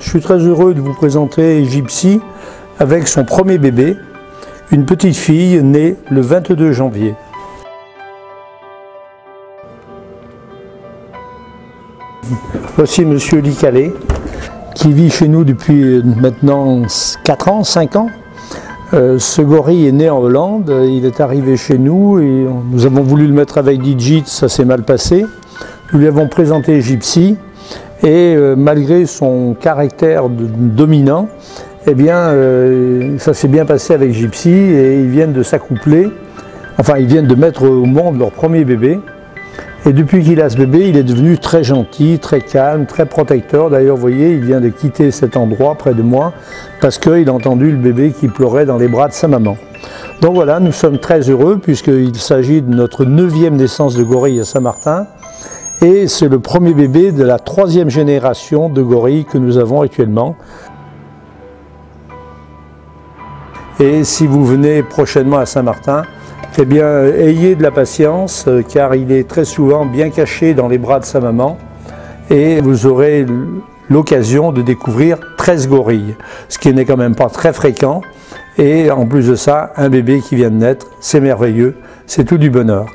suis très heureux de vous présenter Gypsy avec son premier bébé, une petite fille née le 22 janvier. Voici Monsieur Licalé, qui vit chez nous depuis maintenant 4 ans, 5 ans. Euh, ce gorille est né en Hollande, il est arrivé chez nous et nous avons voulu le mettre avec Digit, ça s'est mal passé. Nous lui avons présenté Gypsy et euh, malgré son caractère dominant, eh bien, euh, ça s'est bien passé avec Gypsy et ils viennent de s'accoupler, enfin ils viennent de mettre au monde leur premier bébé. Et depuis qu'il a ce bébé, il est devenu très gentil, très calme, très protecteur. D'ailleurs, vous voyez, il vient de quitter cet endroit près de moi parce qu'il a entendu le bébé qui pleurait dans les bras de sa maman. Donc voilà, nous sommes très heureux puisqu'il s'agit de notre neuvième naissance de gorille à Saint-Martin. Et c'est le premier bébé de la troisième génération de gorilles que nous avons actuellement. Et si vous venez prochainement à Saint-Martin, eh bien, ayez de la patience, euh, car il est très souvent bien caché dans les bras de sa maman, et vous aurez l'occasion de découvrir 13 gorilles, ce qui n'est quand même pas très fréquent. Et en plus de ça, un bébé qui vient de naître, c'est merveilleux, c'est tout du bonheur.